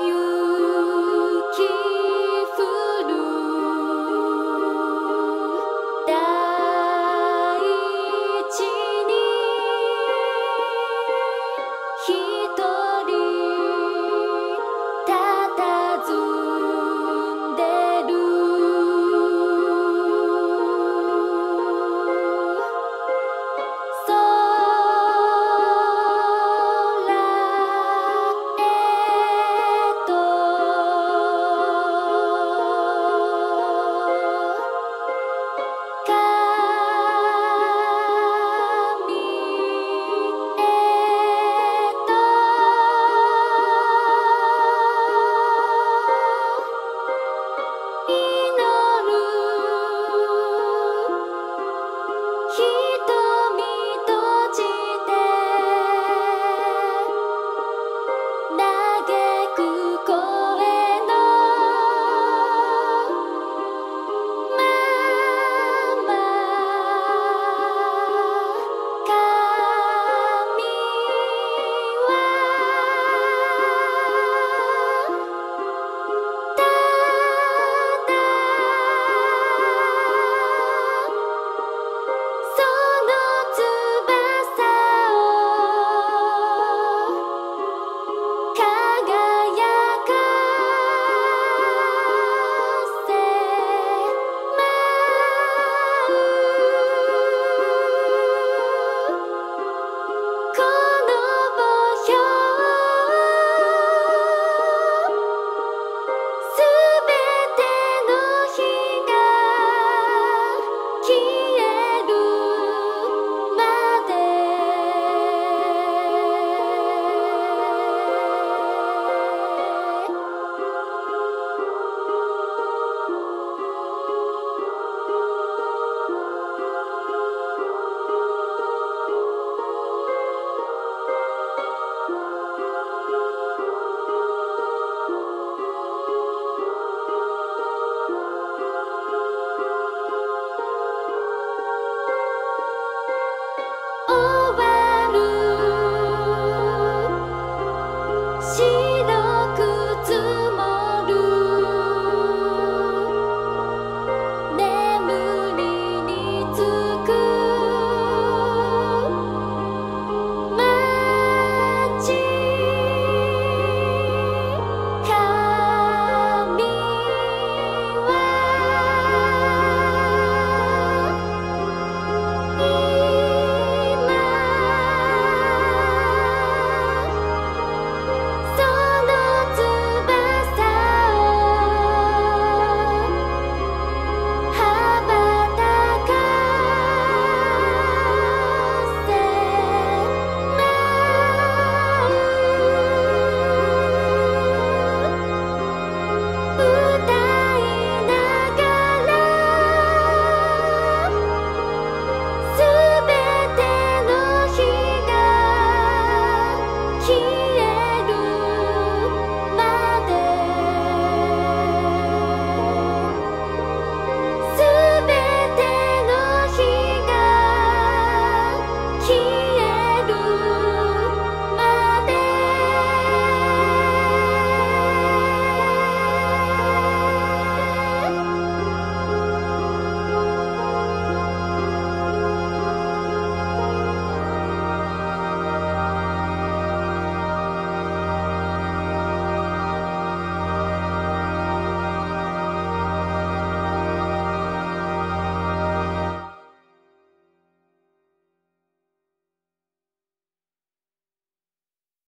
you